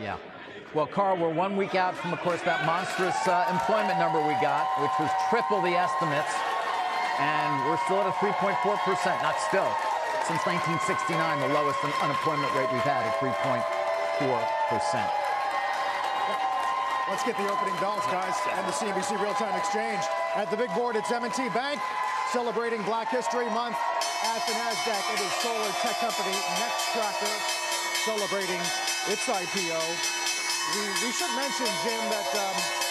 Yeah. Well, Carl, we're one week out from, of course, that monstrous uh, employment number we got, which was triple the estimates. And we're still at a 3.4%. Not still. Since 1969, the lowest unemployment rate we've had at 3.4%. Let's get the opening bells, guys, and the CNBC Real-Time Exchange. At the big board, it's M&T Bank celebrating Black History Month at the NASDAQ. It is solar tech company Nextracker celebrating its IPO. We, we should mention, Jim, that um,